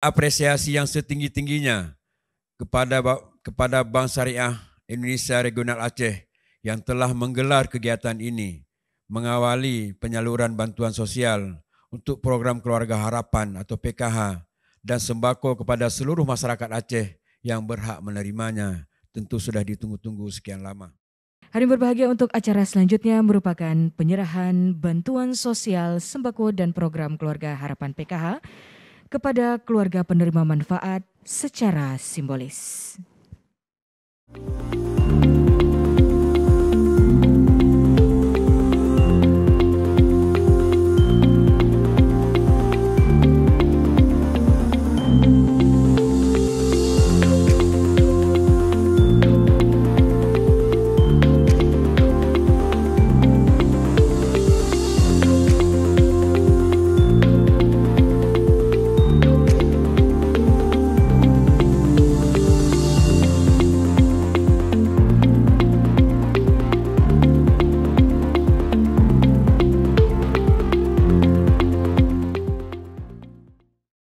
apresiasi yang setinggi-tingginya kepada kepada Bank Syariah Indonesia Regional Aceh yang telah menggelar kegiatan ini mengawali penyaluran bantuan sosial untuk program Keluarga Harapan atau PKH dan sembako kepada seluruh masyarakat Aceh yang berhak menerimanya. Tentu sudah ditunggu-tunggu sekian lama. Hari berbahagia untuk acara selanjutnya merupakan penyerahan bantuan sosial sembako dan program Keluarga Harapan PKH kepada keluarga penerima manfaat secara simbolis. Thank you